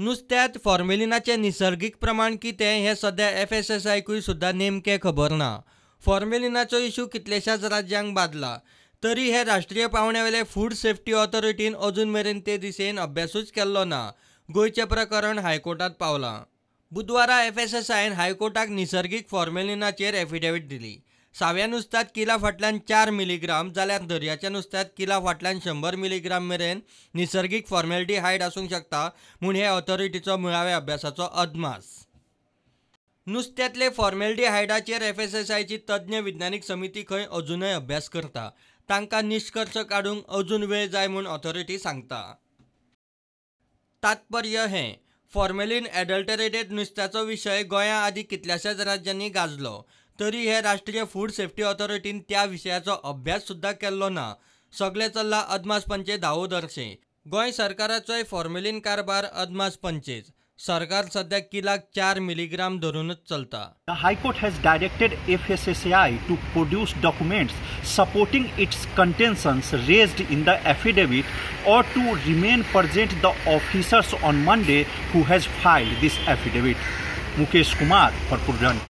नुस्त्यात फॉर्मेलिनाचें निसर्गीक प्रमाण कितें हें सद्या एफ एस एस आयकूय सुद्दां नेमकें खबर ना. फॉर्मेलिनाचो इशू कितल्याशाच राज्यांक बादला. तरी हे राष्ट्रीय पावंड्यावेले फूड सेफ्टी ऑथॉरिटीन अजून मेरेन ते दिशेन अभ्यासूच केल्लो ना. गोंयचें प्रकरण हायकोर्टात पावलां. बुधवारा एफ एस एस आयन हायकोर्टाक निसर्गीक फॉर्मेलिनाचेर एफिडेवीट दिली. साव्या नुस्त्यात किला फाटल्यान चार मिलीग्राम जाल्यार दर्याच्या नुस्त्यात किला फाटल्यान शंबर मिलीग्राम मेरेन निसर्गीक फॉर्मेलिटीहायड आसूंक शकता म्हूण हे ऑथॉरिटीचो मुळाव्या अभ्यासाचो अदमास. नुस्त्यातले फॉर्मेलिटीहायडाचेर एफ एस एस आयची तज्ञ विज्ञानीक समिती खंय अजूनय अभ्यास करता? तांकां निश्कर्श काडूंक अजून वेळ जाय म्हूण ऑथॉरिटी सांगता. तात्पर्य हें फॉर्मेलीन एडल्टरेटेड नुस्त्याचो विशय गोंया आदी कितल्याशाच राज्यांनी गाजलो? तरी हे राष्ट्रीय फूड सेफ्टी ऑथॉरिटीन त्या विषयाचा अभ्यास सुद्धा केल्लो ना. सगळे चल्ला अदमास पंचे धावो दर्शे गोय सरकाराचोय फॉर्मेलिन कारभार अदमास पंचेज सरकार सध्या किलाक चार मिलीग्राम धरूनच चलता. High court has directed F S S I to produce documents supporting its contentions raised in the affidavit or to remain present the officers on Monday who has file this affidavit Mukesh Kumar for पुरजन